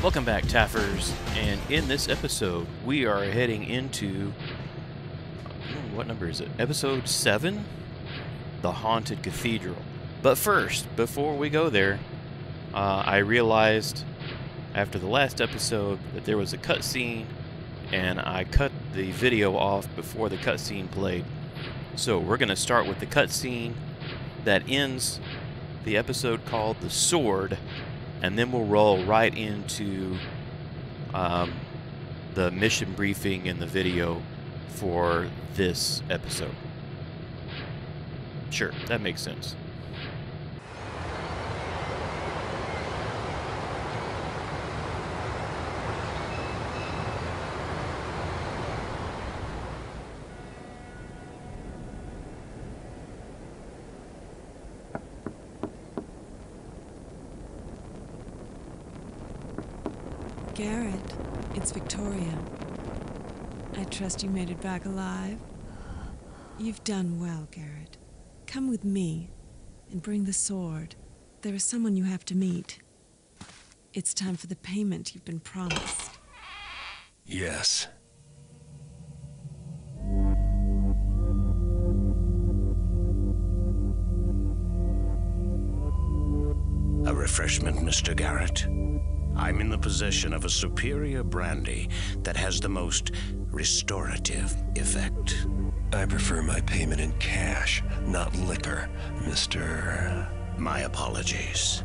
Welcome back, Taffers. And in this episode, we are heading into. What number is it? Episode 7? The Haunted Cathedral. But first, before we go there, uh, I realized after the last episode that there was a cutscene, and I cut the video off before the cutscene played. So we're going to start with the cutscene that ends the episode called The Sword, and then we'll roll right into um, the mission briefing and the video for this episode. Sure, that makes sense. Garrett, it's Victoria. I trust you made it back alive. You've done well, Garrett. Come with me and bring the sword. There is someone you have to meet. It's time for the payment you've been promised. Yes. A refreshment, Mr. Garrett. I'm in the possession of a superior brandy that has the most restorative effect. I prefer my payment in cash, not liquor, Mr. My apologies.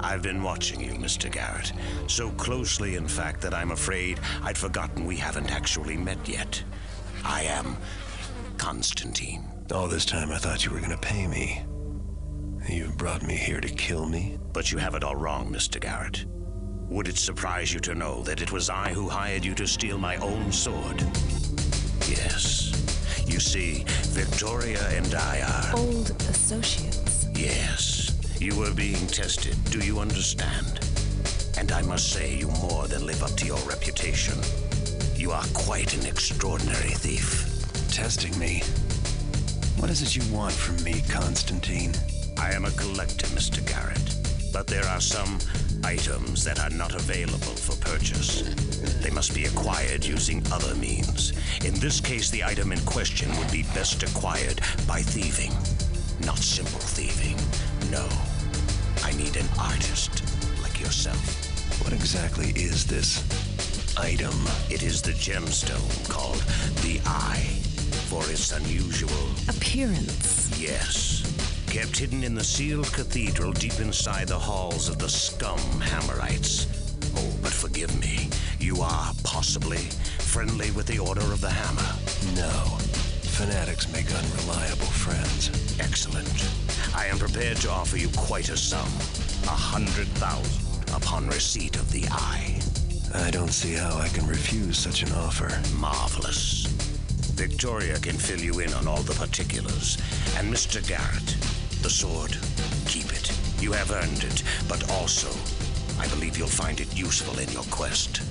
I've been watching you, Mr. Garrett, so closely, in fact, that I'm afraid I'd forgotten we haven't actually met yet. I am Constantine. All this time I thought you were gonna pay me. You've brought me here to kill me? But you have it all wrong, Mr. Garrett. Would it surprise you to know that it was I who hired you to steal my own sword? Yes. You see, Victoria and I are. Old associates. Yes. You were being tested. Do you understand? And I must say, you more than live up to your reputation. You are quite an extraordinary thief. Testing me? What is it you want from me, Constantine? I am a collector, Mr. Garrett. But there are some items that are not available for purchase. They must be acquired using other means. In this case, the item in question would be best acquired by thieving. Not simple thieving. No. I need an artist like yourself. What exactly is this item? It is the gemstone called the Eye. For its unusual Appearance. Yes. Kept hidden in the sealed cathedral deep inside the halls of the scum Hammerites. Oh, but forgive me. You are possibly friendly with the Order of the Hammer. No. Fanatics make unreliable friends. Excellent. I am prepared to offer you quite a sum. A hundred thousand upon receipt of the eye. I don't see how I can refuse such an offer. Marvelous. Victoria can fill you in on all the particulars. And Mr. Garrett, the sword, keep it. You have earned it, but also, I believe you'll find it useful in your quest.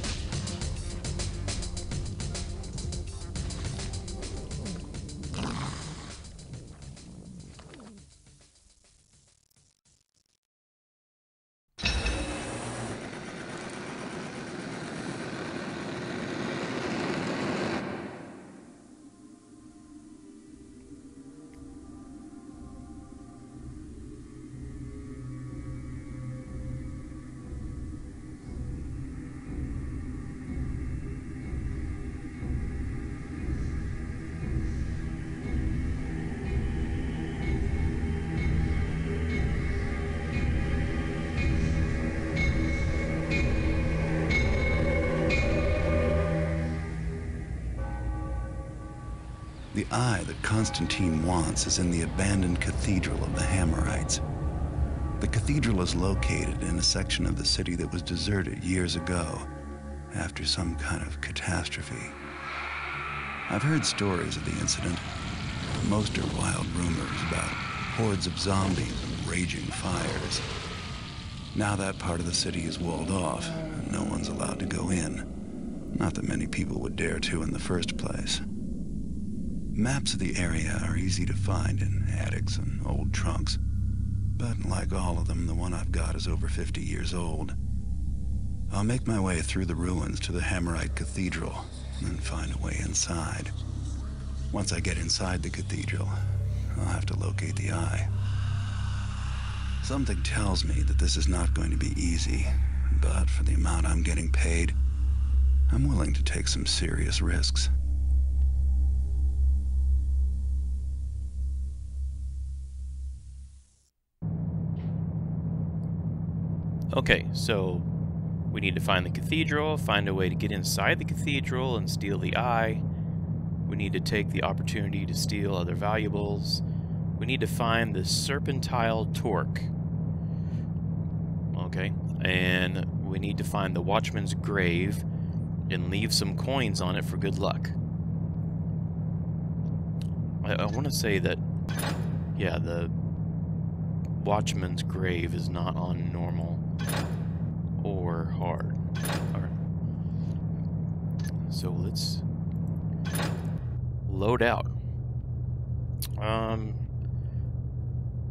Eye that Constantine wants is in the abandoned cathedral of the Hammerites. The cathedral is located in a section of the city that was deserted years ago after some kind of catastrophe. I've heard stories of the incident. Most are wild rumors about hordes of zombies and raging fires. Now that part of the city is walled off, and no one's allowed to go in. Not that many people would dare to in the first place. Maps of the area are easy to find in attics and old trunks. But like all of them, the one I've got is over 50 years old. I'll make my way through the ruins to the Hammerite Cathedral and find a way inside. Once I get inside the cathedral, I'll have to locate the eye. Something tells me that this is not going to be easy, but for the amount I'm getting paid, I'm willing to take some serious risks. Okay, so we need to find the cathedral, find a way to get inside the cathedral and steal the eye. We need to take the opportunity to steal other valuables. We need to find the serpentile torque. Okay, and we need to find the watchman's grave and leave some coins on it for good luck. I, I want to say that, yeah, the watchman's grave is not on normal or hard. Alright. So let's load out. Um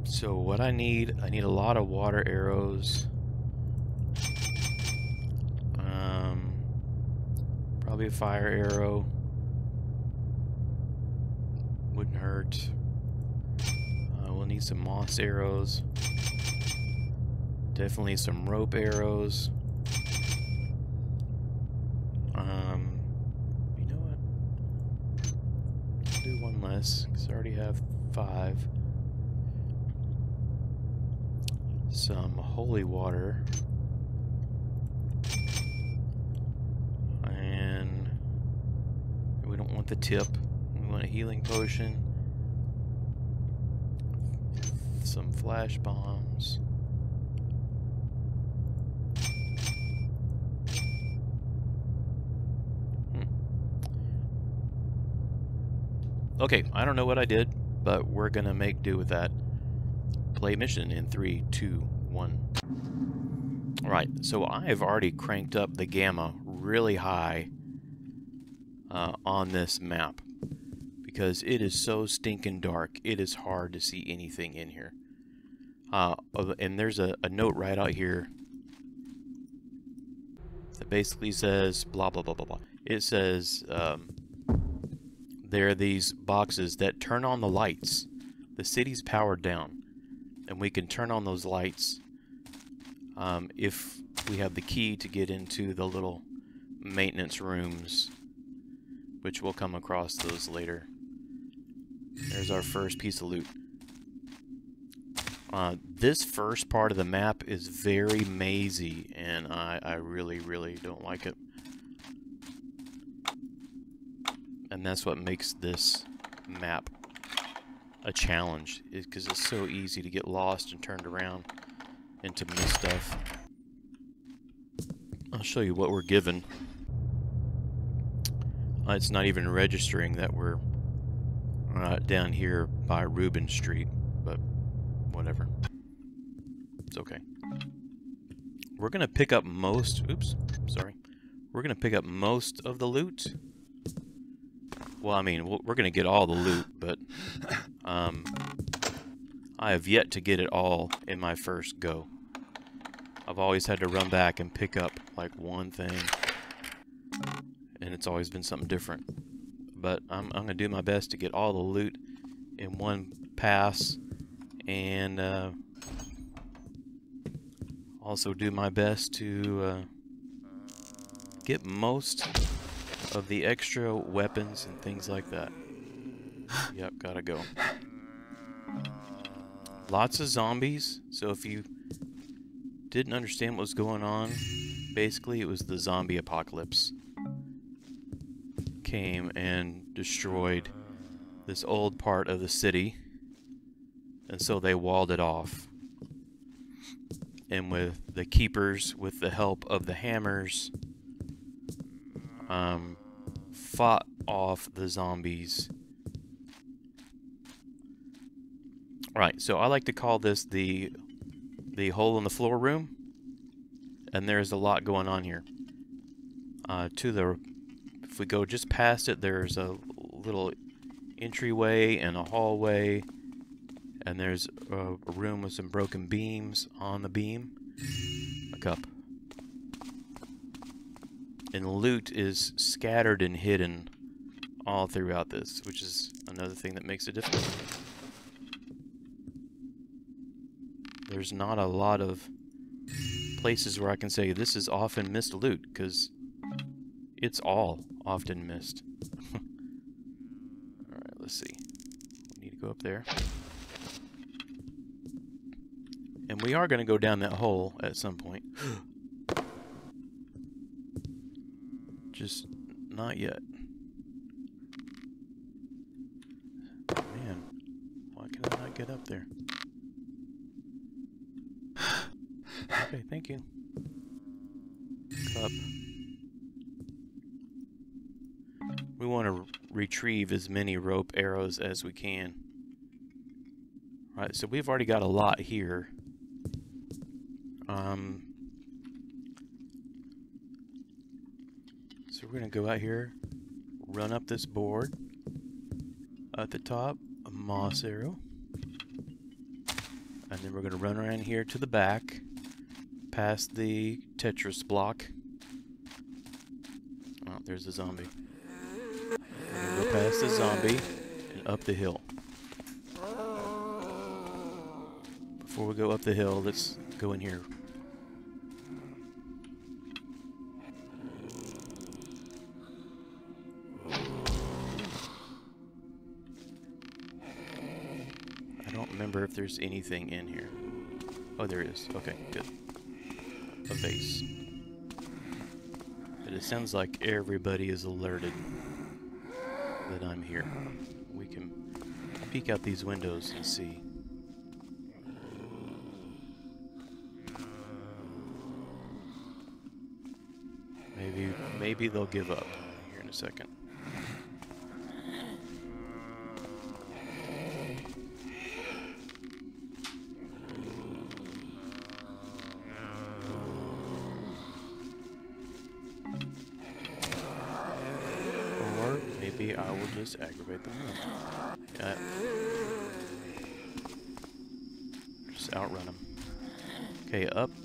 so what I need, I need a lot of water arrows. Um probably a fire arrow. Wouldn't hurt. Uh, we'll need some moss arrows. Definitely some rope arrows. Um, you know what? I'll do one less, because I already have five. Some holy water. And we don't want the tip. We want a healing potion. Some flash bombs. Okay, I don't know what I did, but we're gonna make do with that. Play mission in three, two, one. Alright, so I've already cranked up the gamma really high uh, on this map because it is so stinking dark, it is hard to see anything in here. Uh, and there's a, a note right out here that basically says blah blah blah blah blah. It says um, there are these boxes that turn on the lights. The city's powered down, and we can turn on those lights um, if we have the key to get into the little maintenance rooms, which we'll come across those later. There's our first piece of loot. Uh, this first part of the map is very mazy, and I, I really, really don't like it. And that's what makes this map a challenge because it's so easy to get lost and turned around and to miss stuff. I'll show you what we're given. Uh, it's not even registering that we're uh, down here by Rubin Street, but whatever. It's okay. We're going to pick up most... Oops, sorry. We're going to pick up most of the loot well, I mean, we're going to get all the loot, but um, I have yet to get it all in my first go. I've always had to run back and pick up, like, one thing. And it's always been something different. But I'm, I'm going to do my best to get all the loot in one pass. And uh, also do my best to uh, get most of the extra weapons and things like that. Yep, gotta go. Lots of zombies, so if you didn't understand what was going on, basically it was the zombie apocalypse. Came and destroyed this old part of the city, and so they walled it off. And with the keepers, with the help of the hammers, um, fought off the zombies. Right, so I like to call this the the hole in the floor room. And there's a lot going on here. Uh, to the, if we go just past it, there's a little entryway and a hallway. And there's a, a room with some broken beams on the beam. A cup. And loot is scattered and hidden all throughout this, which is another thing that makes it difficult. There's not a lot of places where I can say this is often missed loot, because it's all often missed. Alright, let's see. We need to go up there. And we are going to go down that hole at some point. Just not yet. Man, why can I not get up there? Okay, thank you. Cup. We want to retrieve as many rope arrows as we can. Right, so we've already got a lot here. Um, so we're going to go out here, run up this board. At the top, a moss arrow. And then we're going to run around here to the back, past the Tetris block. Oh, there's a zombie. Go past the zombie and up the hill. Before we go up the hill, let's go in here. There's anything in here. Oh, there is. Okay, good. A vase. But it sounds like everybody is alerted that I'm here. We can peek out these windows and see. Maybe, maybe they'll give up here in a second.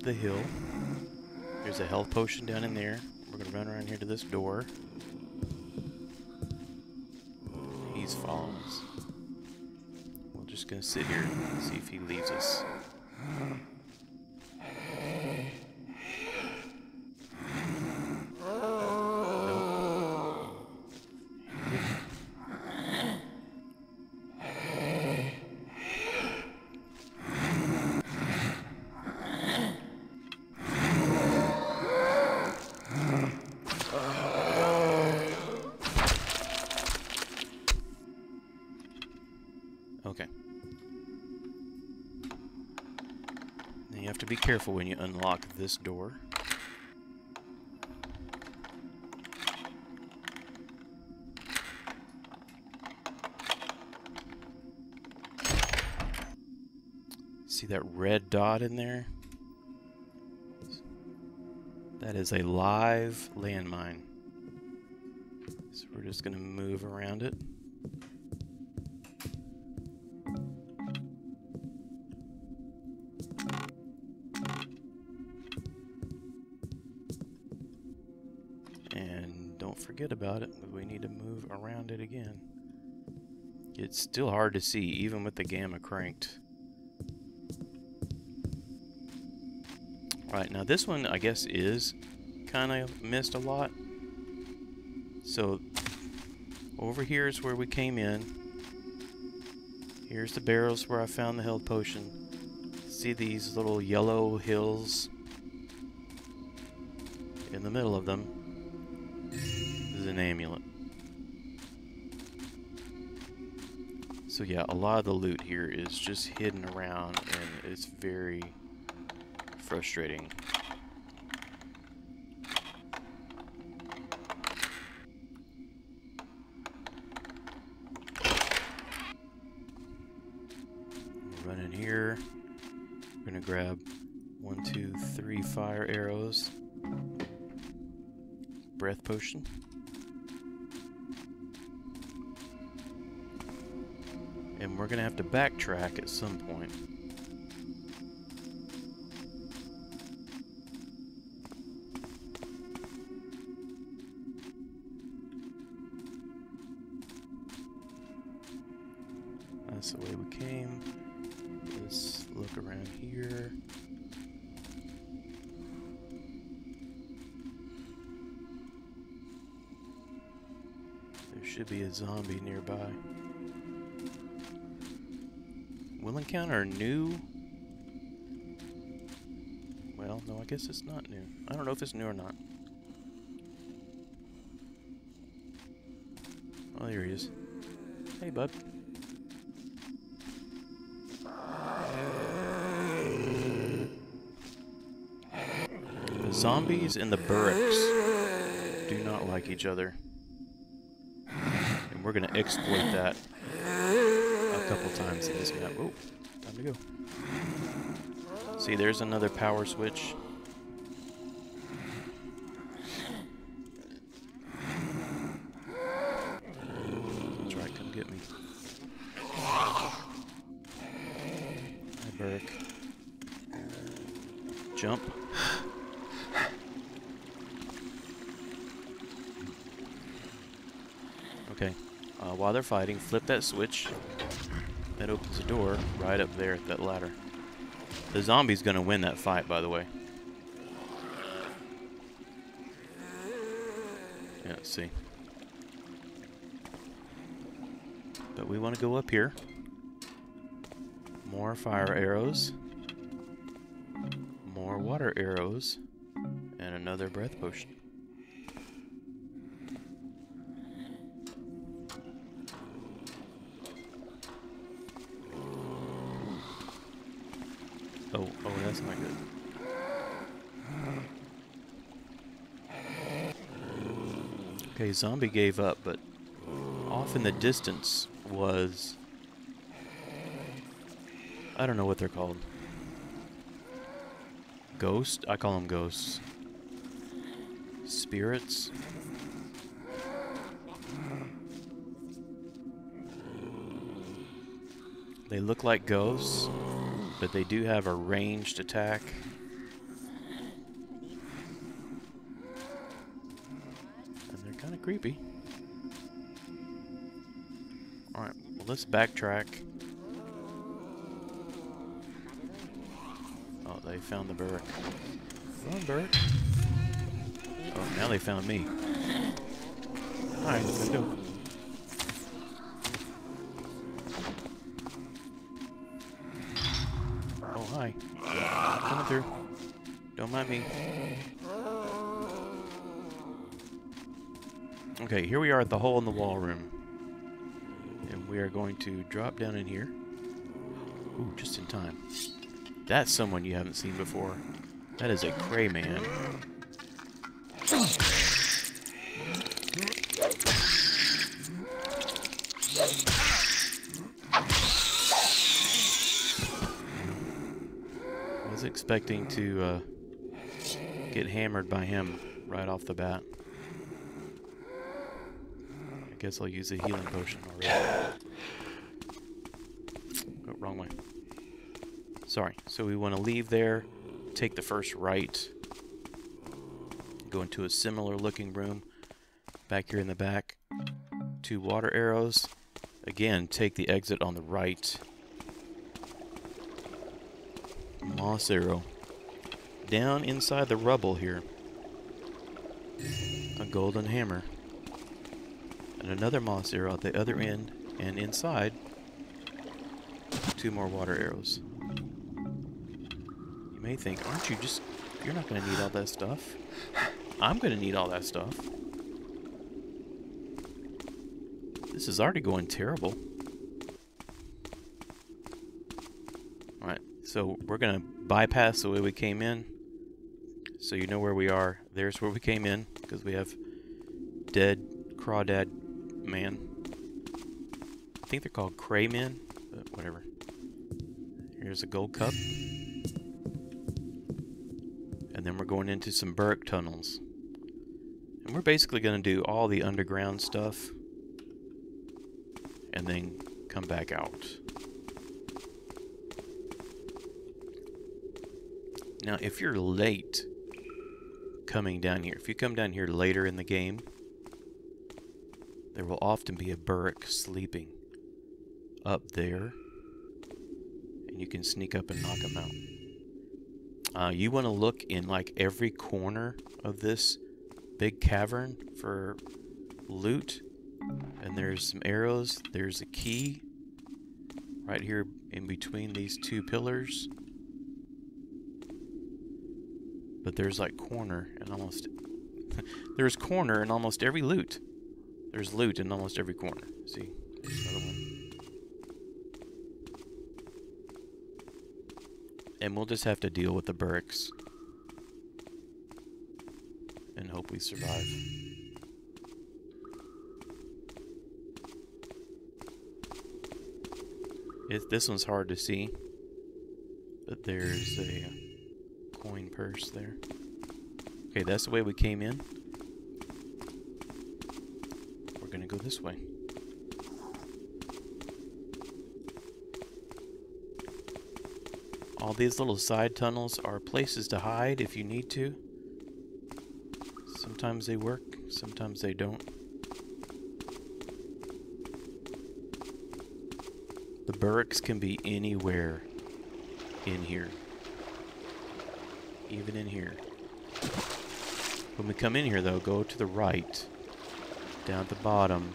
The hill. There's a health potion down in there. We're gonna run around here to this door. He's following us. We're just gonna sit here and see if he leaves us. To be careful when you unlock this door. See that red dot in there? That is a live landmine. So we're just going to move around it. Forget about it, we need to move around it again. It's still hard to see, even with the gamma cranked. Right, now this one, I guess, is kind of missed a lot. So, over here is where we came in. Here's the barrels where I found the health potion. See these little yellow hills in the middle of them So yeah, a lot of the loot here is just hidden around and it's very frustrating. and we're going to have to backtrack at some point. That's the way we came. Let's look around here. There should be a zombie nearby. Will encounter a new. Well, no, I guess it's not new. I don't know if it's new or not. Oh, there he is. Hey, bud. The zombies and the Burricks do not like each other. And we're going to exploit that couple times in this map. Oh, time to go. See, there's another power switch. That's right, come get me. Hi, Burke. Jump. Okay. Uh, while they're fighting, flip that switch. That opens the door right up there at that ladder. The zombie's gonna win that fight, by the way. Yeah, let's see. But we want to go up here. More fire arrows. More water arrows. And another breath potion. Okay, zombie gave up, but off in the distance was. I don't know what they're called. Ghost? I call them ghosts. Spirits? They look like ghosts, but they do have a ranged attack. And they're kind of creepy. Alright, well, let's backtrack. Oh, they found the Burrick. Come on, Burrick. Oh, now they found me. Hi, let's go. Oh, hi. Coming through. Don't mind me. Okay, here we are at the hole in the wall room. And we are going to drop down in here. Ooh, just in time. That's someone you haven't seen before. That is a Crayman. I was expecting to uh, get hammered by him right off the bat. Guess I'll use a healing potion already. Oh, wrong way. Sorry. So we want to leave there, take the first right, go into a similar looking room. Back here in the back, two water arrows. Again, take the exit on the right. Moss arrow. Down inside the rubble here. A golden hammer. And another moss arrow at the other end and inside. Two more water arrows. You may think, aren't you just. You're not going to need all that stuff. I'm going to need all that stuff. This is already going terrible. Alright, so we're going to bypass the way we came in. So you know where we are. There's where we came in, because we have dead crawdad man. I think they're called craymen, but whatever. Here's a gold cup. And then we're going into some Burrick tunnels. And we're basically going to do all the underground stuff and then come back out. Now, if you're late coming down here, if you come down here later in the game, there will often be a Burrick sleeping up there. And you can sneak up and knock them out. Uh, you want to look in like every corner of this big cavern for loot. And there's some arrows. There's a key right here in between these two pillars. But there's like corner and almost there's corner in almost every loot. There's loot in almost every corner. See, another one. And we'll just have to deal with the Burks. And hope we survive. It, this one's hard to see. But there's a coin purse there. Okay, that's the way we came in. We're gonna go this way. All these little side tunnels are places to hide if you need to. Sometimes they work, sometimes they don't. The Burricks can be anywhere in here. Even in here. When we come in here, though, go to the right. Down at the bottom,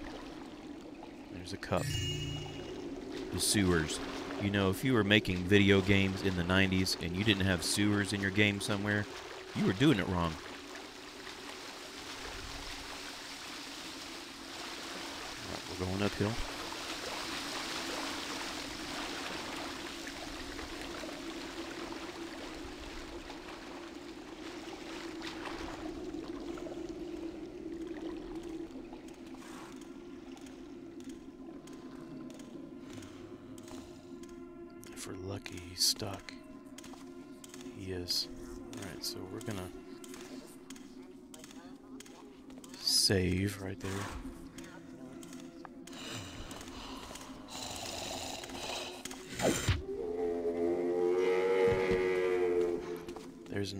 there's a cup. The sewers. You know, if you were making video games in the 90s and you didn't have sewers in your game somewhere, you were doing it wrong. Alright, we're going uphill.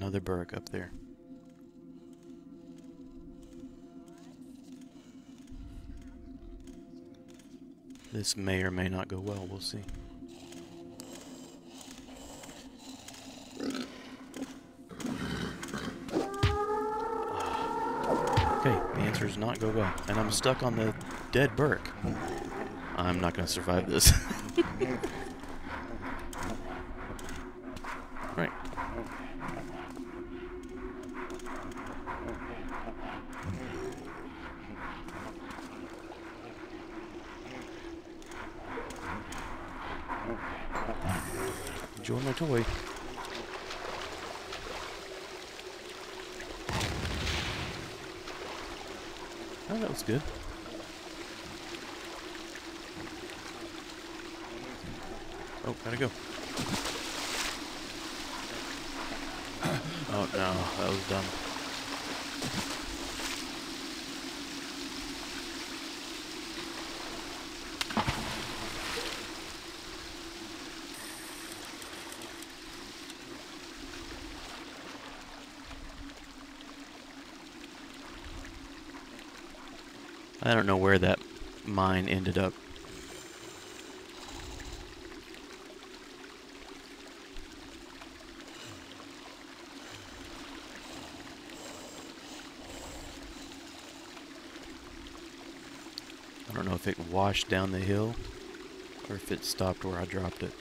Another Burke up there. This may or may not go well, we'll see. Ah. Okay, the answer is not go well. And I'm stuck on the dead Burke. I'm not going to survive this. right. Enjoy my toy. Oh, that was good. Oh, gotta go. Oh that was dumb. I don't know where that mine ended up. I don't know if it washed down the hill or if it stopped where I dropped it.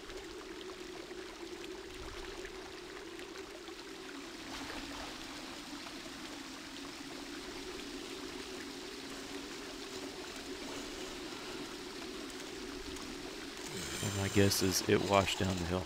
My guess is it washed down the hill.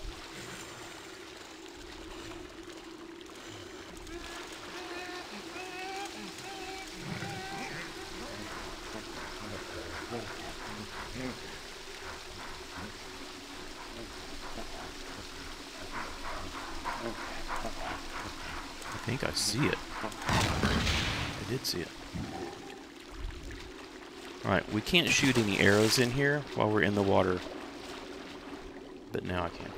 can't shoot any arrows in here while we're in the water. But now I can.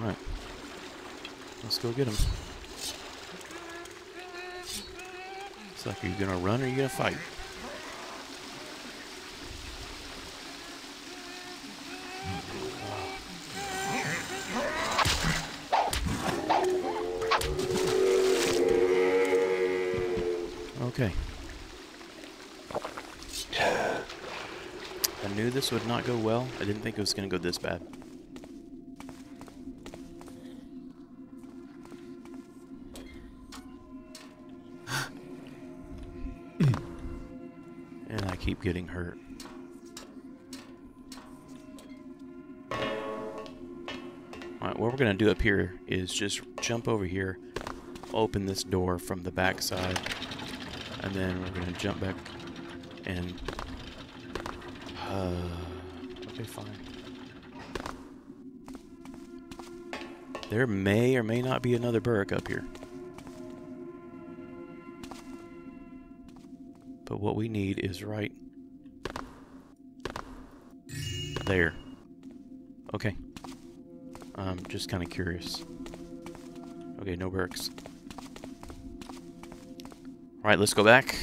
Alright. Let's go get him. It's like, are you gonna run or are you gonna fight? This would not go well. I didn't think it was going to go this bad. and I keep getting hurt. Alright, what we're going to do up here is just jump over here, open this door from the back side, and then we're going to jump back and... Okay, fine. There may or may not be another Burrick up here. But what we need is right there. Okay. I'm just kind of curious. Okay, no Burricks. Alright, let's go back.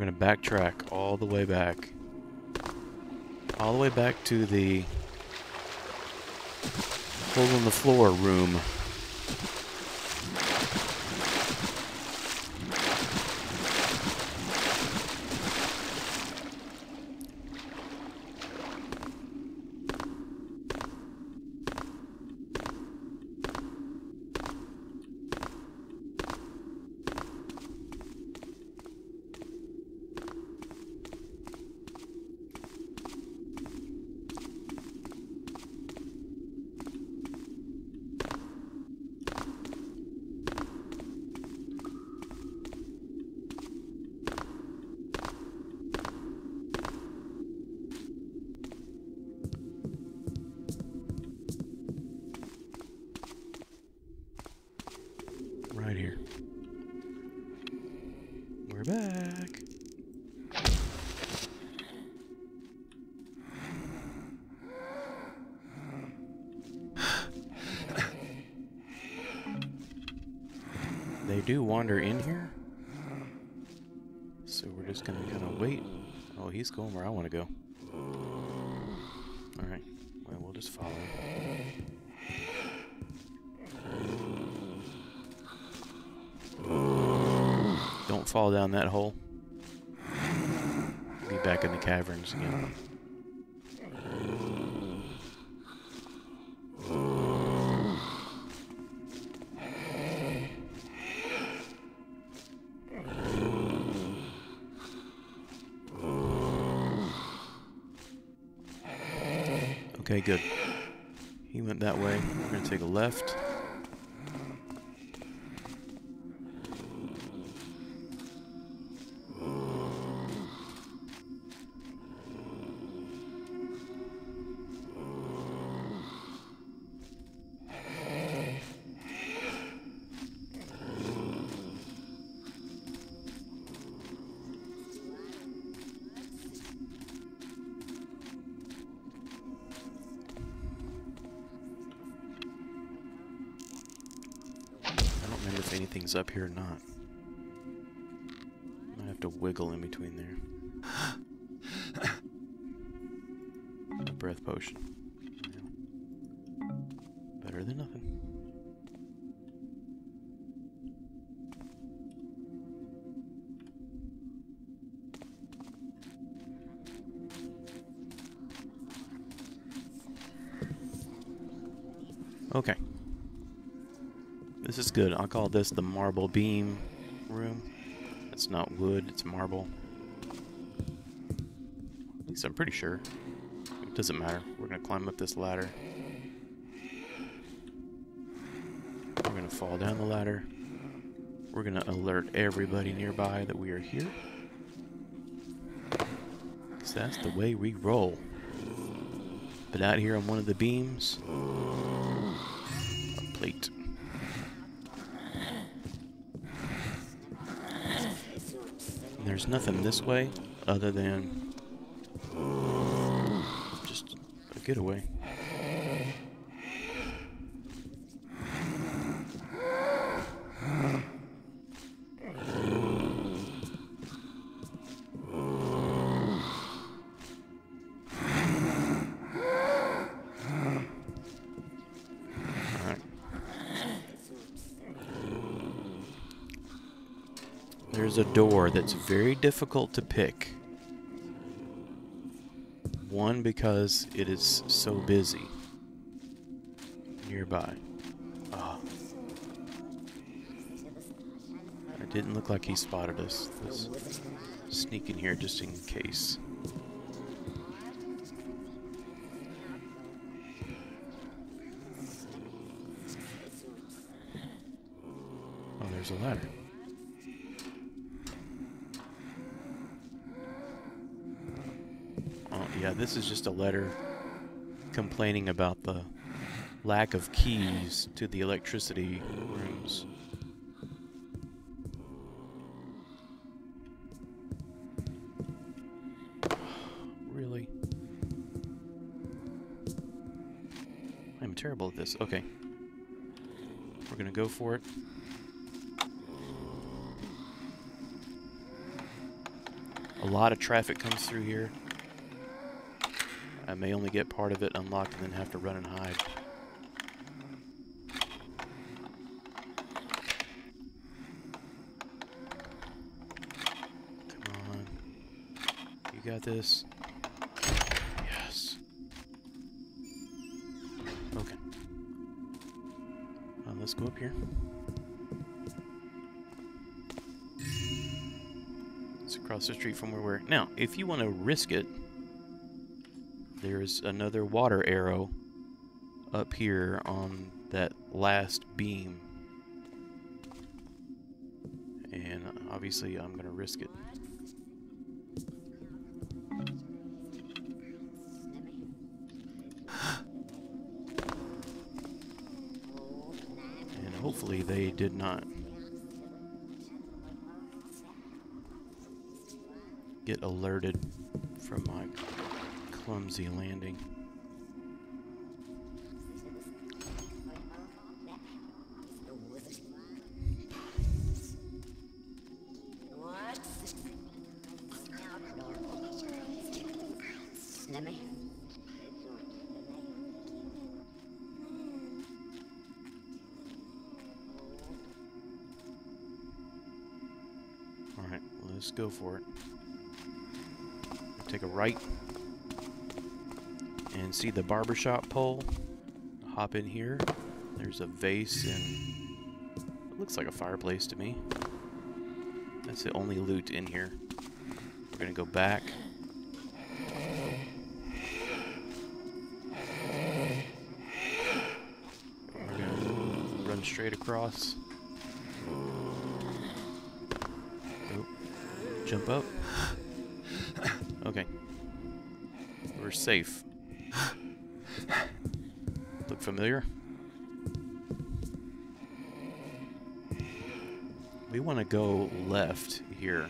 We're going to backtrack all the way back. All the way back to the hole in the floor room. They do wander in here. So we're just gonna kind of wait. Oh, he's going where I want to go. Alright. Well, we'll just follow. Don't fall down that hole. Be back in the caverns again. Good. He went that way. We're gonna take a left. Up here or not. I have to wiggle in between there. A breath potion. Better than nothing. Okay. This is good. I'll call this the marble beam room. It's not wood, it's marble. At least I'm pretty sure. It doesn't matter. We're gonna climb up this ladder. We're gonna fall down the ladder. We're gonna alert everybody nearby that we are here. Cause that's the way we roll. But out here on one of the beams, a plate. And there's nothing this way other than just a getaway. There's a door that's very difficult to pick. One, because it is so busy nearby. Oh. It didn't look like he spotted us. Let's sneak in here just in case. This is just a letter complaining about the lack of keys to the electricity rooms. really? I'm terrible at this. Okay. We're gonna go for it. A lot of traffic comes through here. I may only get part of it unlocked and then have to run and hide. Come on. You got this. Yes. Okay. Let's go up here. It's across the street from where we're... Now, if you want to risk it, there's another water arrow up here on that last beam. And obviously I'm going to risk it. And hopefully they did not get alerted from my clumsy landing. Alright, let's go for it. See the barbershop pole. Hop in here. There's a vase and it looks like a fireplace to me. That's the only loot in here. We're gonna go back. We're gonna run straight across. Oh. Jump up. Okay. We're safe. Familiar? We want to go left here.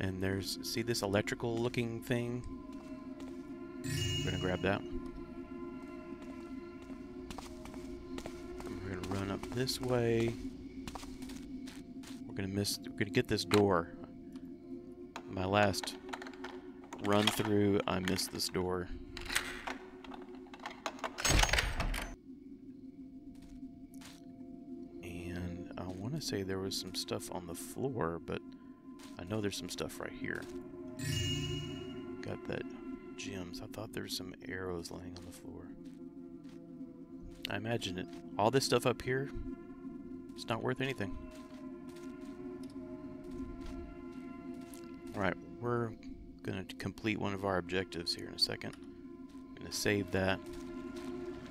And there's, see this electrical looking thing? We're gonna grab that. We're gonna run up this way. We're gonna miss. We're gonna get this door. My last run through, I missed this door. And I want to say there was some stuff on the floor, but I know there's some stuff right here. Got that gems. I thought there was some arrows laying on the floor. I imagine it. All this stuff up here, it's not worth anything. We're going to complete one of our objectives here in a second. I'm going to save that.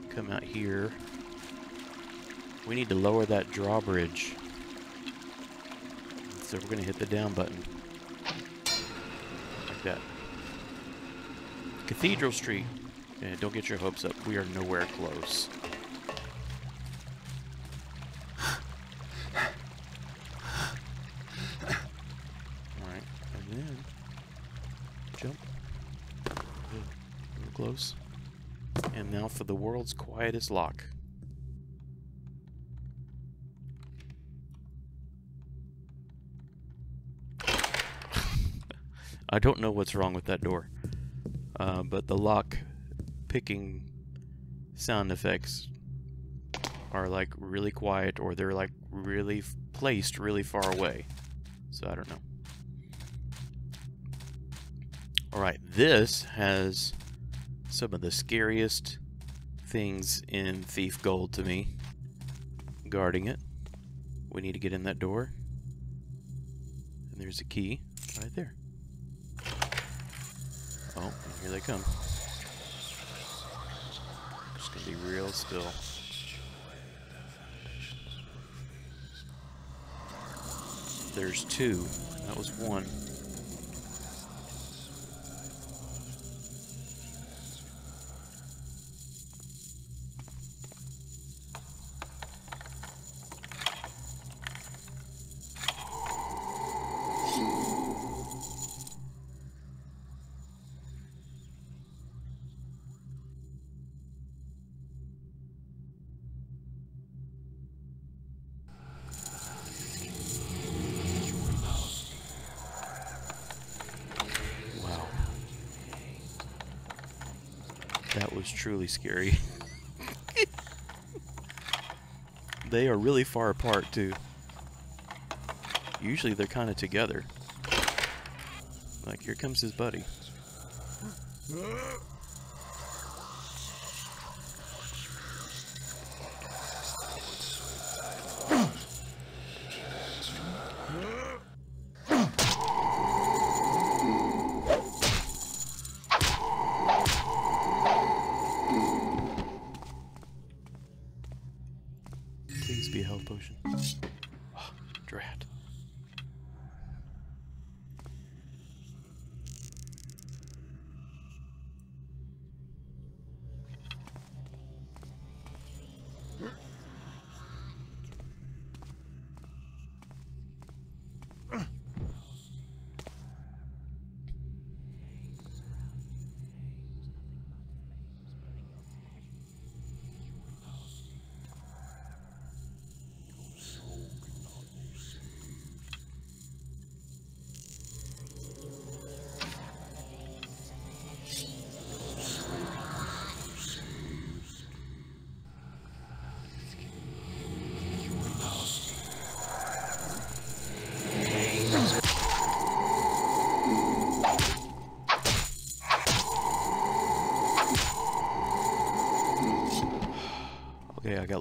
Come out here. We need to lower that drawbridge. So we're going to hit the down button. Like that. Cathedral Street. Yeah, don't get your hopes up. We are nowhere close. Quietest lock. I don't know what's wrong with that door. Uh, but the lock picking sound effects are like really quiet or they're like really placed really far away. So I don't know. Alright, this has some of the scariest things in Thief Gold to me. Guarding it. We need to get in that door. And there's a key right there. Oh, here they come. Just gonna be real still. There's two. That was one. Wow. That was truly scary. they are really far apart, too. Usually they're kind of together. Like, here comes his buddy.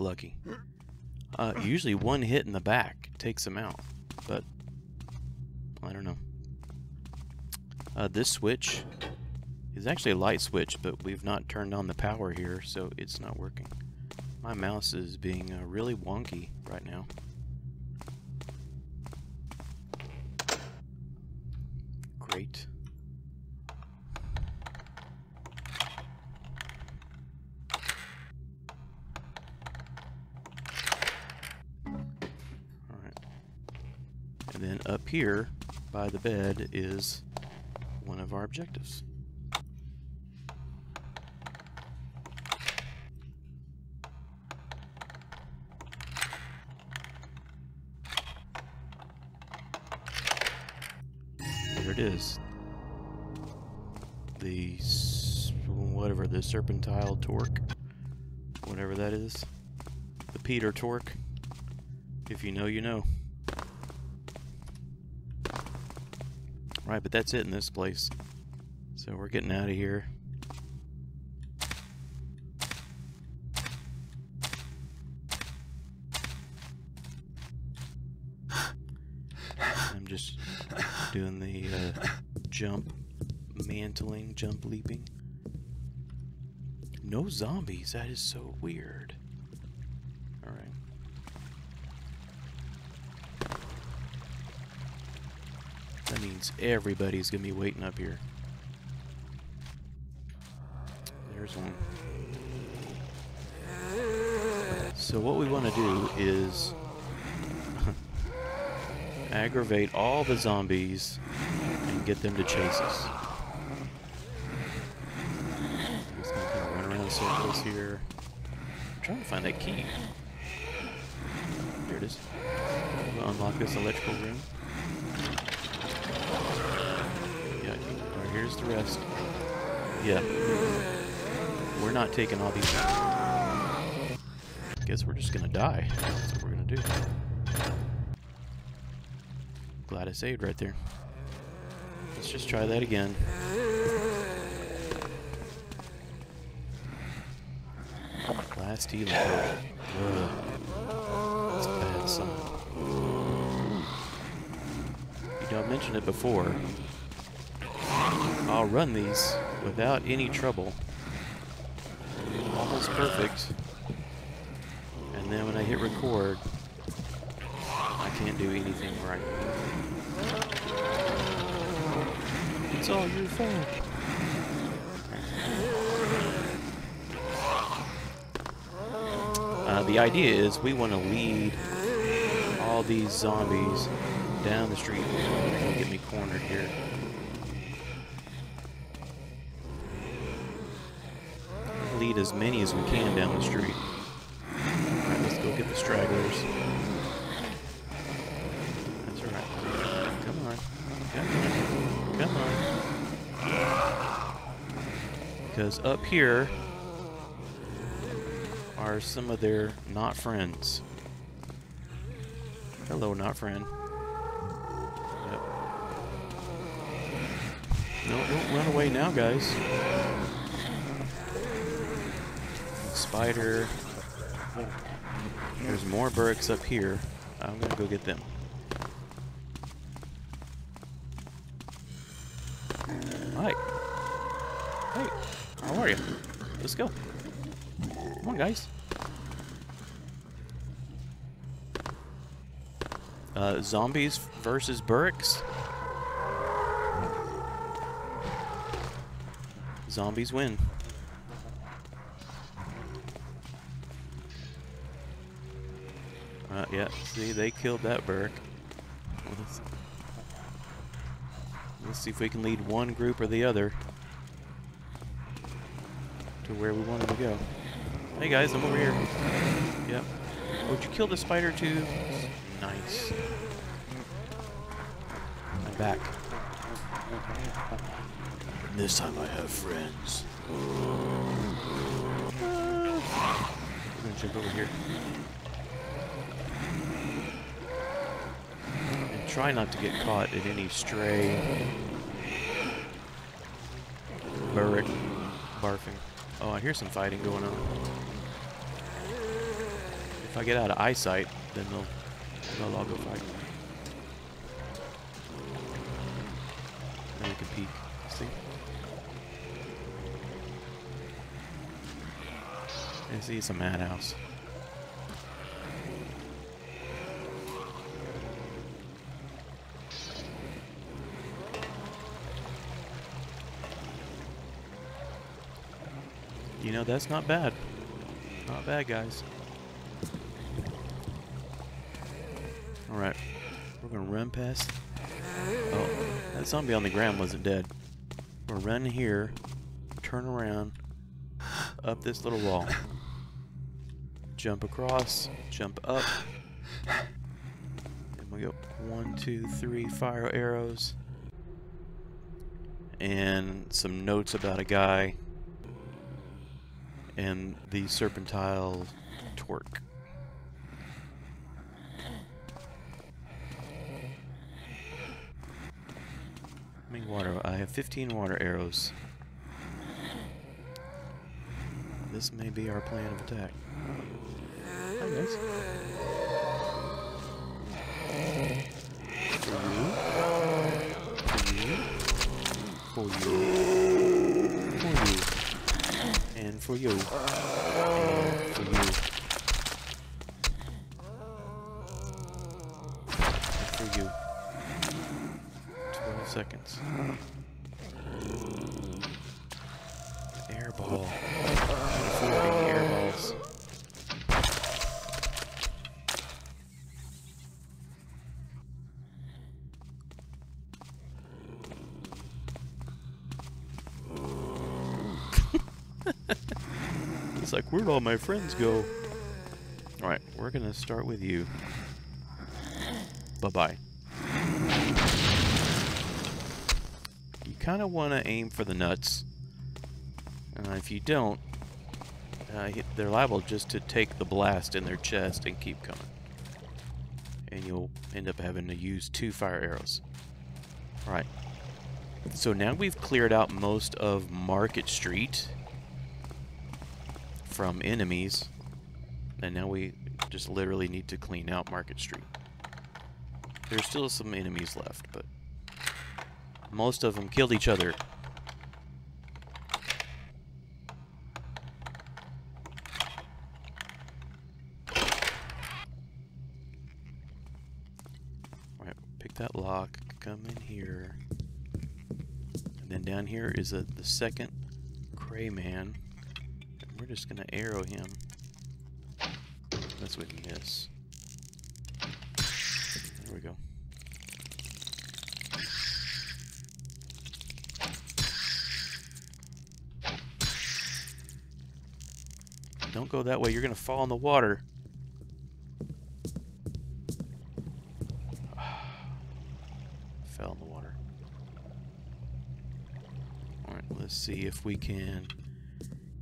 Got lucky. Uh, usually one hit in the back takes him out, but I don't know. Uh, this switch is actually a light switch, but we've not turned on the power here, so it's not working. My mouse is being uh, really wonky right now. Great. Here by the bed is one of our objectives. There it is. The whatever the Serpentile Torc, whatever that is, the Peter torque. If you know, you know. Right, but that's it in this place. So we're getting out of here. I'm just doing the uh, jump mantling, jump leaping. No zombies. That is so weird. Means everybody's gonna be waiting up here. There's one. So what we want to do is aggravate all the zombies and get them to chase us. Just gonna kind of run around circles here. I'm trying to find that key. There it is. We'll unlock this electrical room. The rest. Yeah. we're not taking all these. Guess we're just gonna die. That's what we're gonna do. Glad I saved right there. Let's just try that again. Last healing. That's a bad sign. You know, I've mentioned it before. I'll run these without any trouble. Almost perfect. And then when I hit record, I can't do anything right. It's all your fault. Uh, the idea is we want to lead all these zombies down the street. Don't get me cornered here. Lead as many as we can down the street. Alright, let's go get the stragglers. That's. Come on. Come on. Come on. Because up here are some of their not friends. Hello, not friend. Yep. No, don't run away now, guys. Spider. There's more Burricks up here. I'm gonna go get them. Hi. Hey, how are you? Let's go. Come on, guys. Uh, zombies versus Burricks. Zombies win. See, they killed that Burrick. Let's, let's see if we can lead one group or the other to where we want them to go. Hey guys, I'm over here. Yep. Oh, did you kill the spider too? Nice. I'm back. And this time I have friends. I'm gonna jump over here. And try not to get caught in any stray Burrick barfing. Oh, I hear some fighting going on. If I get out of eyesight, then they'll, they'll all go fight. Then we can peek. See? I see it's a madhouse. Know, that's not bad. Not bad, guys. Alright. We're gonna run past... Oh, that zombie on the ground wasn't dead. We're running here, turn around, up this little wall. Jump across, jump up. And we go one, two, three fire arrows. And some notes about a guy and the Serpentile Torc. How many water? I have 15 water arrows. This may be our plan of attack. Hi guys. For you. For you. For you. For you for you. And for you. 12 seconds. Airball. Beautiful airballs. It's like, where'd all my friends go? Alright, we're gonna start with you. Bye-bye. You kind of want to aim for the nuts. Uh, if you don't, uh, they're liable just to take the blast in their chest and keep coming. And you'll end up having to use two fire arrows. Alright. So now we've cleared out most of Market Street from enemies. And now we just literally need to clean out Market Street. There's still some enemies left, but most of them killed each other. Alright, pick that lock, come in here. And then down here is a, the second Crayman. We're just gonna arrow him. That's what miss. There we go. Don't go that way, you're gonna fall in the water. Fell in the water. Alright, let's see if we can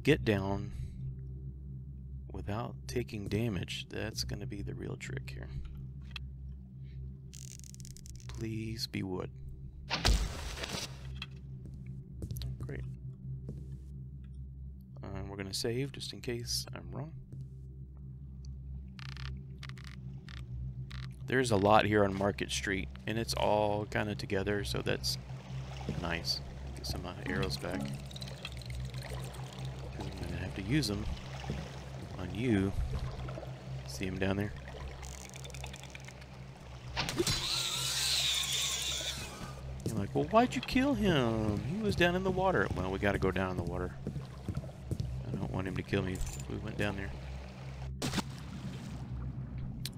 get down without taking damage. That's gonna be the real trick here. Please be wood. Great. Uh, we're gonna save just in case I'm wrong. There's a lot here on Market Street, and it's all kind of together, so that's nice. Get some uh, arrows back. 'Cause I'm gonna have to use them on you. See him down there? You're like, well, why'd you kill him? He was down in the water. Well, we gotta go down in the water. I don't want him to kill me we went down there.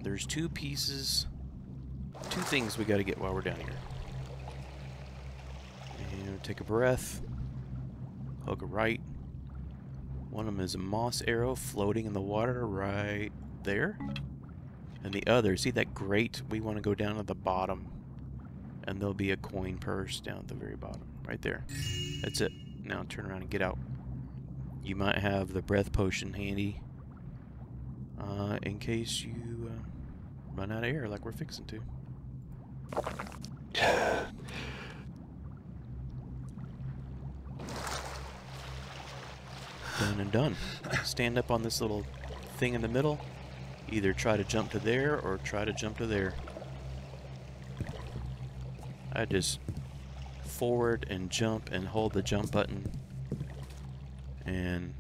There's two pieces, two things we gotta get while we're down here. And take a breath. Hook a right. One of them is a moss arrow floating in the water right there. And the other, see that grate? We want to go down to the bottom. And there'll be a coin purse down at the very bottom. Right there. That's it. Now turn around and get out. You might have the breath potion handy. Uh, in case you uh, run out of air like we're fixing to. And done. Stand up on this little thing in the middle. Either try to jump to there or try to jump to there. I just forward and jump and hold the jump button. And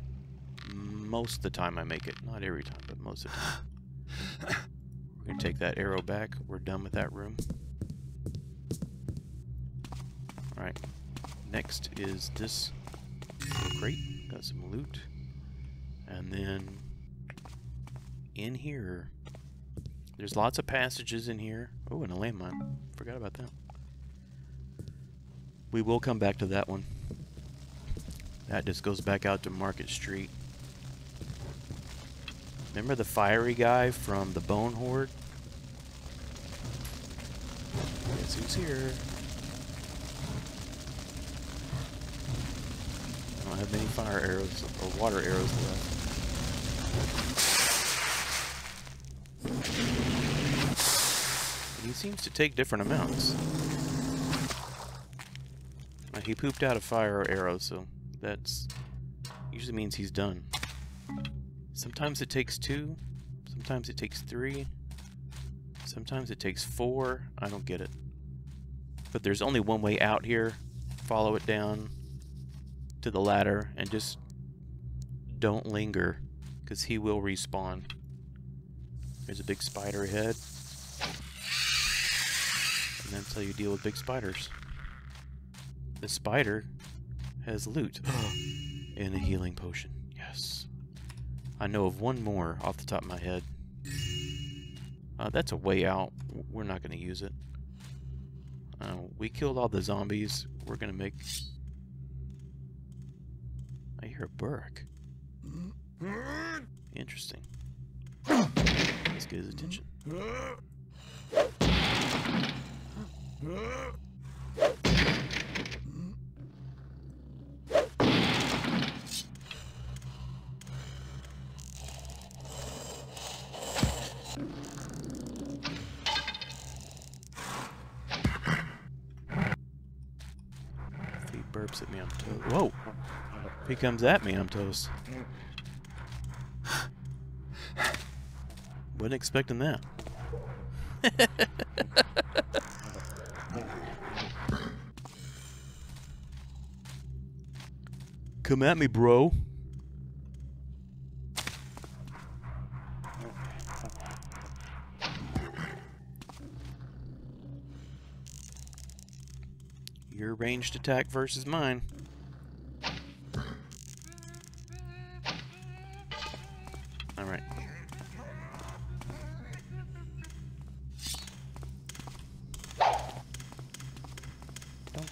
most of the time I make it. Not every time, but most of the time. We're going to take that arrow back. We're done with that room. Alright. Next is this oh, crate. Got some loot. And then in here, there's lots of passages in here. Oh, and a landmine. Forgot about that. We will come back to that one. That just goes back out to Market Street. Remember the fiery guy from the Bonehoard? Guess who's here? I don't have many fire arrows or water arrows left. He seems to take different amounts. Uh, he pooped out a fire arrow, so that's usually means he's done. Sometimes it takes two, sometimes it takes three, sometimes it takes four. I don't get it. But there's only one way out here. Follow it down to the ladder and just don't linger because he will respawn. There's a big spider ahead. And that's how you deal with big spiders. The spider has loot and a healing potion. Yes. I know of one more off the top of my head. Uh, that's a way out. We're not going to use it. Uh, we killed all the zombies. We're going to make. I hear a Burrick. Interesting. Let's get his attention. burps at me on toe. Whoa! He comes at me, I'm toast. Wasn't expecting that. Come at me, bro. Your ranged attack versus mine.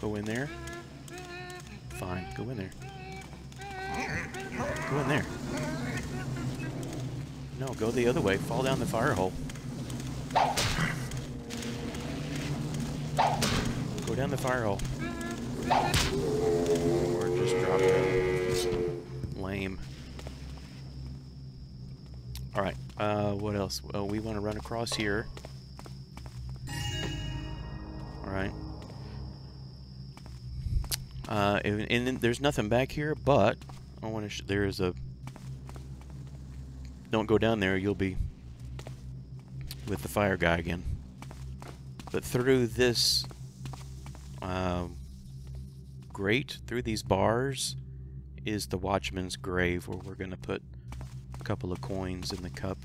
Go in there. Fine, go in there. Go in there. No, go the other way. Fall down the fire hole. Go down the fire hole. Or just drop. Lame. Alright, uh, what else? Uh, we want to run across here. And, and there's nothing back here, but I want to. there is a. Don't go down there. You'll be with the fire guy again. But through this um, grate, through these bars, is the watchman's grave, where we're going to put a couple of coins in the cup.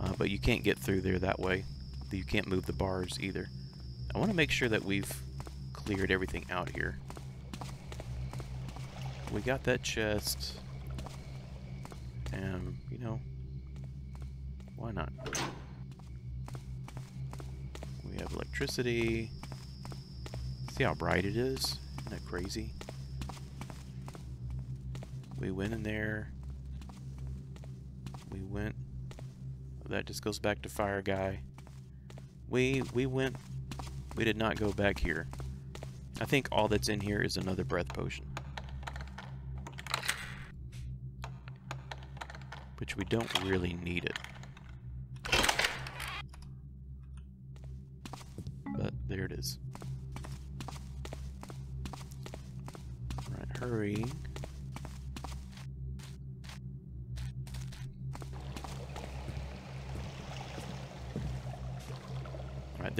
Uh, but you can't get through there that way. You can't move the bars either. I want to make sure that we've cleared everything out here. We got that chest. And, you know, why not? We have electricity. See how bright it is? Isn't that crazy? We went in there. We went. That just goes back to fire guy. We we went. We did not go back here. I think all that's in here is another breath potion. Which we don't really need it.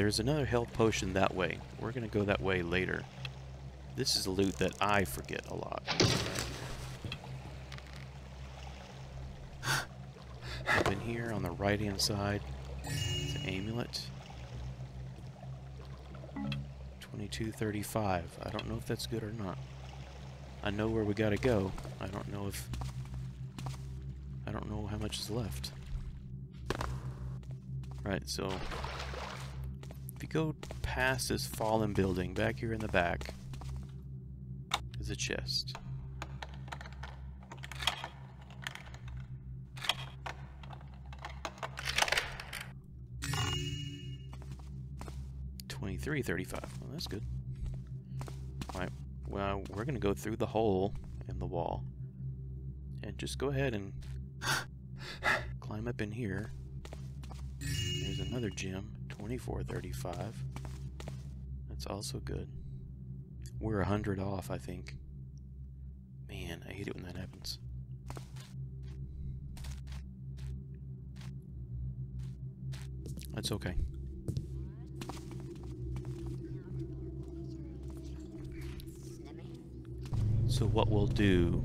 There's another health potion that way. We're gonna go that way later. This is loot that I forget a lot. Up in here on the right hand side, it's an amulet. 2235. I don't know if that's good or not. I know where we gotta go. I don't know if... I don't know how much is left. Right, so... You go past this fallen building, back here in the back, is a chest. Twenty-three thirty-five. Well, that's good. All right. Well, we're gonna go through the hole in the wall, and just go ahead and climb up in here. There's another gem. 2435. That's also good. We're a hundred off, I think. Man, I hate it when that happens. That's okay. So what we'll do...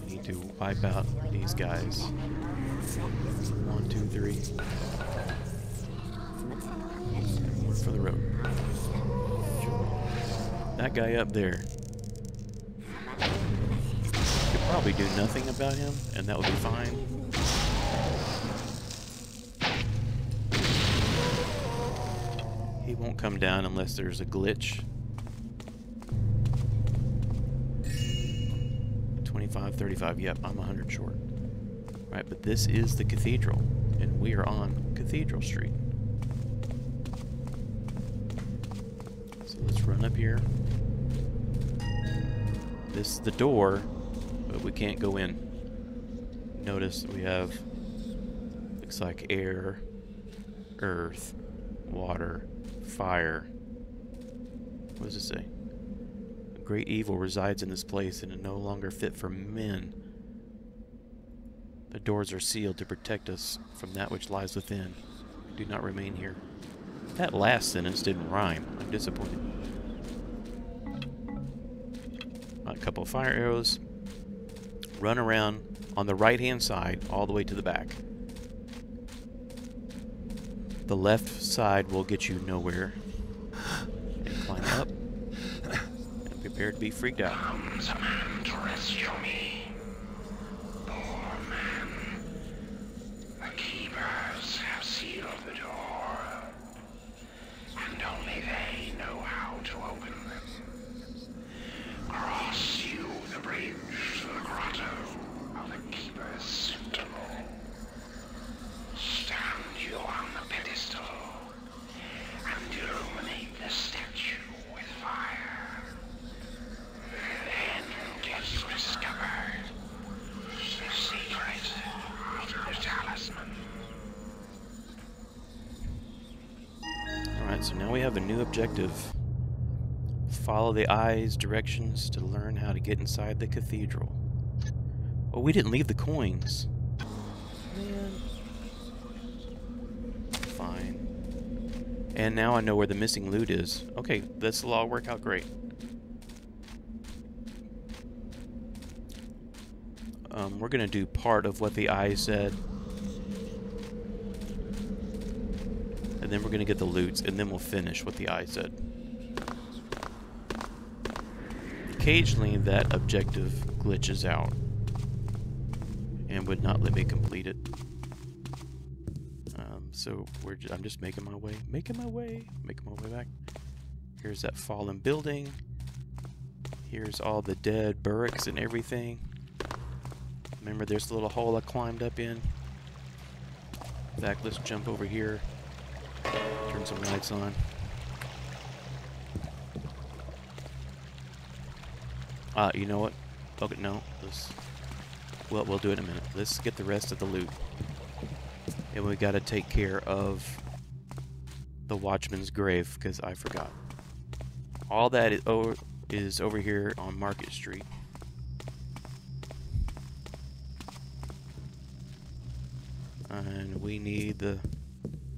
We need to wipe out these guys. One, two, three. For the road. That guy up there. Could probably do nothing about him, and that would be fine. He won't come down unless there's a glitch. 35, yep, I'm 100 short. Right, but this is the cathedral, and we are on Cathedral Street. So let's run up here. This is the door, but we can't go in. Notice we have, looks like air, earth, water, fire. What does it say? Great evil resides in this place and is no longer fit for men. The doors are sealed to protect us from that which lies within. Do not remain here. That last sentence didn't rhyme. I'm disappointed. A couple of fire arrows. Run around on the right hand side all the way to the back. The left side will get you nowhere. And climb up. And prepare to be freaked out. Man to rescue me. Eye's directions to learn how to get inside the cathedral. Oh, we didn't leave the coins. Man. Fine. And now I know where the missing loot is. Okay, this will all work out great. Um, we're gonna do part of what the eye said. And then we're gonna get the loots, and then we'll finish what the eye said. Occasionally, that objective glitches out and would not let me complete it. Um, so we're ju- I'm just making my way, making my way, making my way back. Here's that fallen building. Here's all the dead Burricks and everything. Remember, there's the little hole I climbed up in. In fact, let's jump over here. Turn some lights on. Uh, you know what? Okay, no. Let's, well, we'll do it in a minute. Let's get the rest of the loot. And we gotta take care of the Watchman's grave, because I forgot. All that is over, is over here on Market Street. And we need the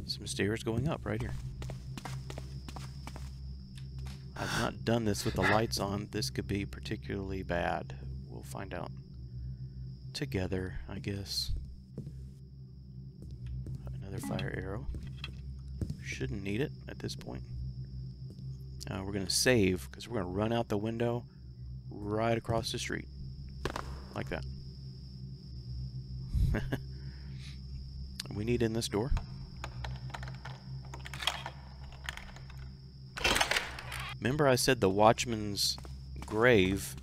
some stairs going up right here. I've not done this with the lights on. This could be particularly bad. We'll find out together, I guess. Another fire arrow. Shouldn't need it at this point. Uh, we're going to save because we're going to run out the window right across the street. Like that. we need in this door. Remember I said the watchman's grave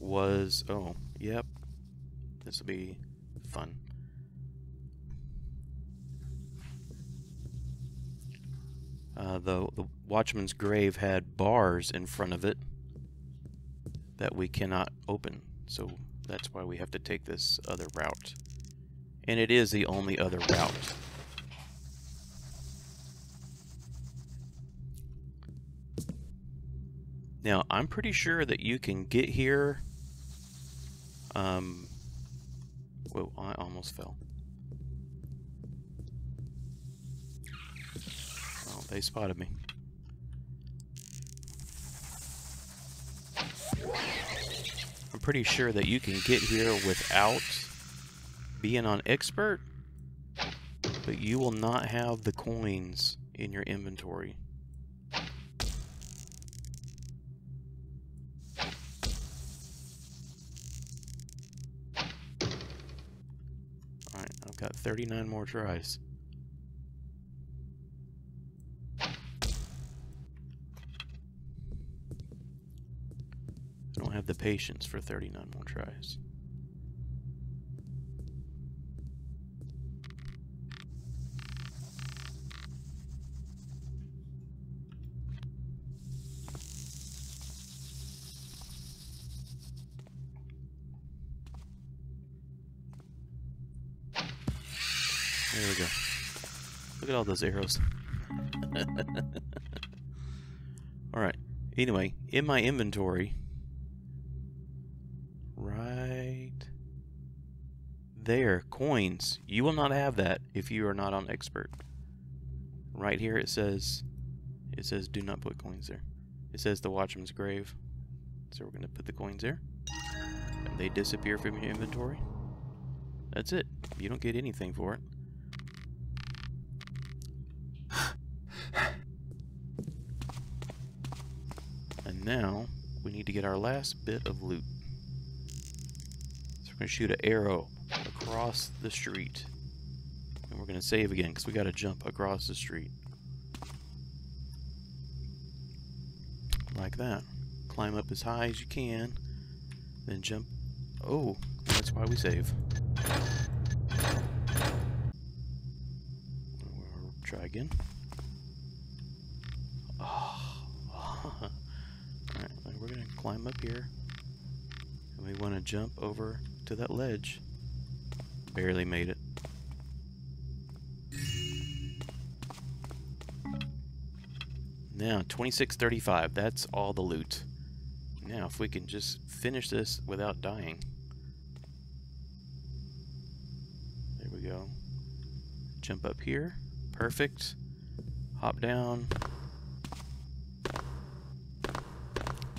was... Oh, yep. This will be fun. Uh, the, the watchman's grave had bars in front of it that we cannot open. So that's why we have to take this other route. And it is the only other route. Now, I'm pretty sure that you can get here. Um, whoa, I almost fell. Oh, they spotted me. I'm pretty sure that you can get here without being on expert, but you will not have the coins in your inventory. 39 more tries. I don't have the patience for 39 more tries. Look at all those arrows. Alright. Anyway, in my inventory, right there, coins. You will not have that if you are not on expert. Right here it says, it says do not put coins there. It says the Watchman's Grave. So we're going to put the coins there. And they disappear from your inventory. That's it. You don't get anything for it. Now, we need to get our last bit of loot. So we're going to shoot an arrow across the street. And we're going to save again, because we got to jump across the street. Like that. Climb up as high as you can. Then jump. Oh, that's why we save. We'll try again. Oh. Alright, we're going to climb up here. And we want to jump over to that ledge. Barely made it. Now, 2635. That's all the loot. Now, if we can just finish this without dying. There we go. Jump up here. Perfect. Hop down.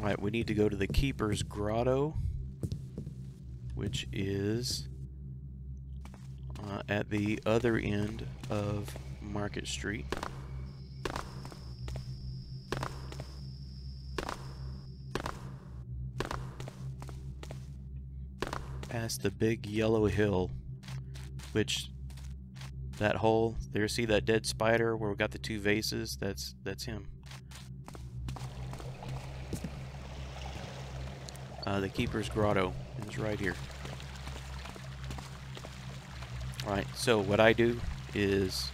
Alright, we need to go to the Keeper's Grotto, which is uh, at the other end of Market Street. Past the big yellow hill, which that hole there, see that dead spider where we got the two vases? That's that's him. Uh, the Keeper's Grotto is right here. Alright, so what I do is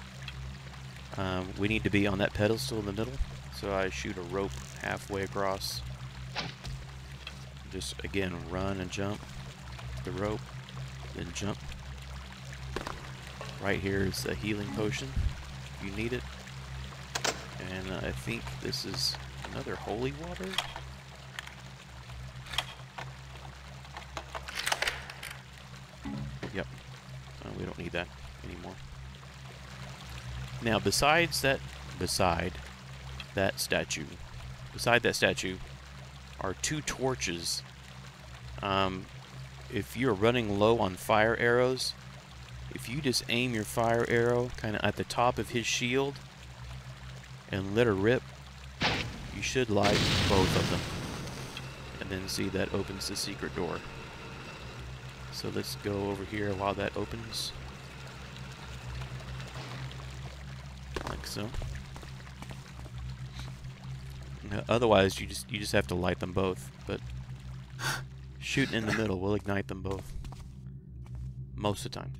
um, we need to be on that pedestal in the middle. So I shoot a rope halfway across. Just again run and jump the rope, then jump. Right here is a healing potion if you need it. And uh, I think this is another holy water. Now, besides that, beside that statue, beside that statue, are two torches. Um, if you're running low on fire arrows, if you just aim your fire arrow kind of at the top of his shield and let her rip, you should light both of them. And then see that opens the secret door. So let's go over here while that opens. Like so. Otherwise, you just you just have to light them both. But shooting in the middle will ignite them both. Most of the time.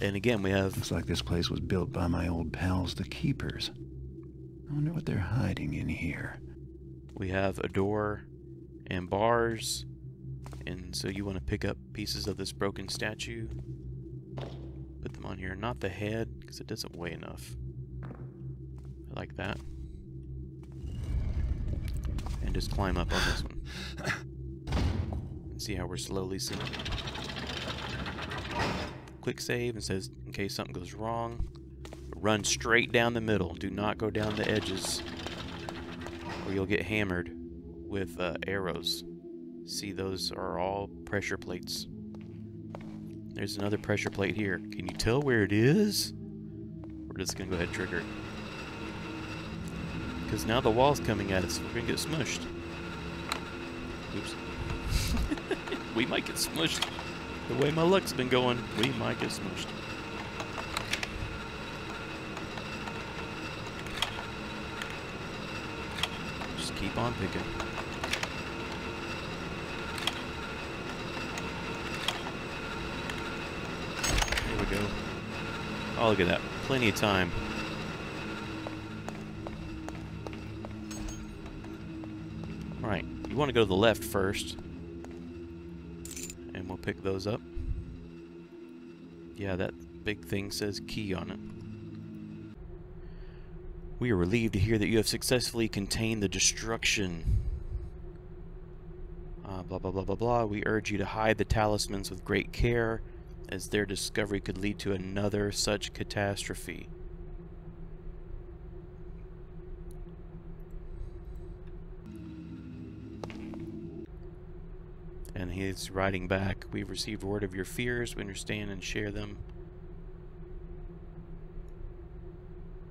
And again, we have Looks like this place was built by my old pals, the Keepers. I wonder what they're hiding in here. we have a door and bars. And so you want to pick up pieces of this broken statue. Put them on here. Not the head, because it doesn't weigh enough. I like that. And just climb up on this one. See how we're slowly sinking. Quick save and says in case something goes wrong. Run straight down the middle. Do not go down the edges. Or you'll get hammered with uh, arrows. See, those are all pressure plates. There's another pressure plate here. Can you tell where it is? We're just gonna go ahead and trigger. Because now the wall's coming at us. We're gonna get smushed. Oops. we might get smushed. The way my luck's been going, we might get smushed. Just keep on picking. There we go. Oh, look at that. Plenty of time. Alright, you want to go to the left first. And we'll pick those up. Yeah, that big thing says key on it. We are relieved to hear that you have successfully contained the destruction. Uh, blah, blah, blah, blah, blah. We urge you to hide the talismans with great care, as their discovery could lead to another such catastrophe. And he's writing back, We've received word of your fears. We understand and share them.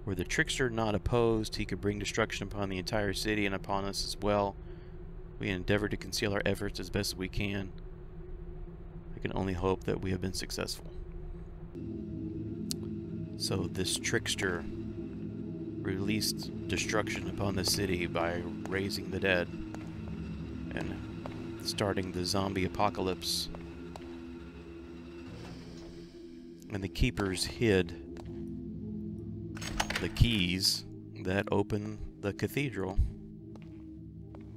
Were the trickster not opposed, he could bring destruction upon the entire city and upon us as well. We endeavor to conceal our efforts as best as we can. Can only hope that we have been successful. So this trickster released destruction upon the city by raising the dead and starting the zombie apocalypse. And the keepers hid the keys that open the cathedral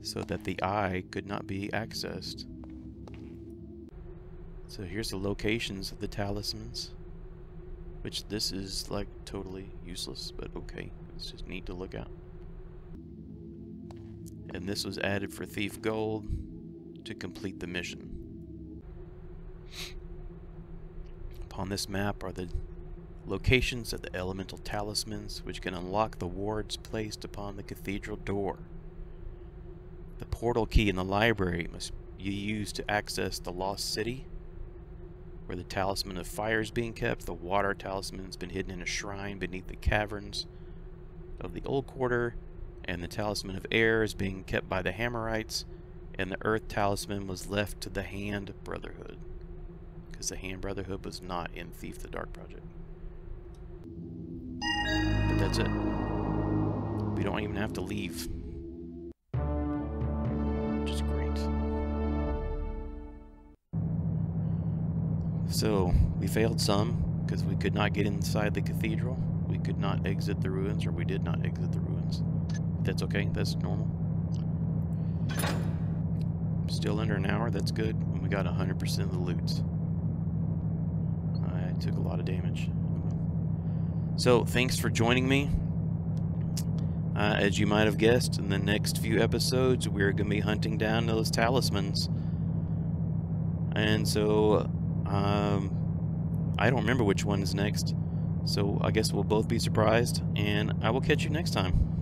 so that the eye could not be accessed. So here's the locations of the talismans, which this is like totally useless, but okay, it's just neat to look at. And this was added for Thief Gold to complete the mission. Upon this map are the locations of the elemental talismans which can unlock the wards placed upon the cathedral door. The portal key in the library must be used to access the lost city, where the talisman of fire is being kept. The water talisman has been hidden in a shrine beneath the caverns of the old quarter, and the talisman of air is being kept by the Hammerites, and the earth talisman was left to the Hand Brotherhood, because the Hand Brotherhood was not in Thief the Dark Project. But that's it. We don't even have to leave. Which So, we failed some because we could not get inside the cathedral. We could not exit the ruins, or we did not exit the ruins. That's okay, that's normal. Still under an hour, that's good. And we got 100% of the loot. I took a lot of damage. So, thanks for joining me. Uh, as you might have guessed, in the next few episodes, we're going to be hunting down those talismans. And so, um, I don't remember which one is next. So, I guess we'll both be surprised, and I will catch you next time.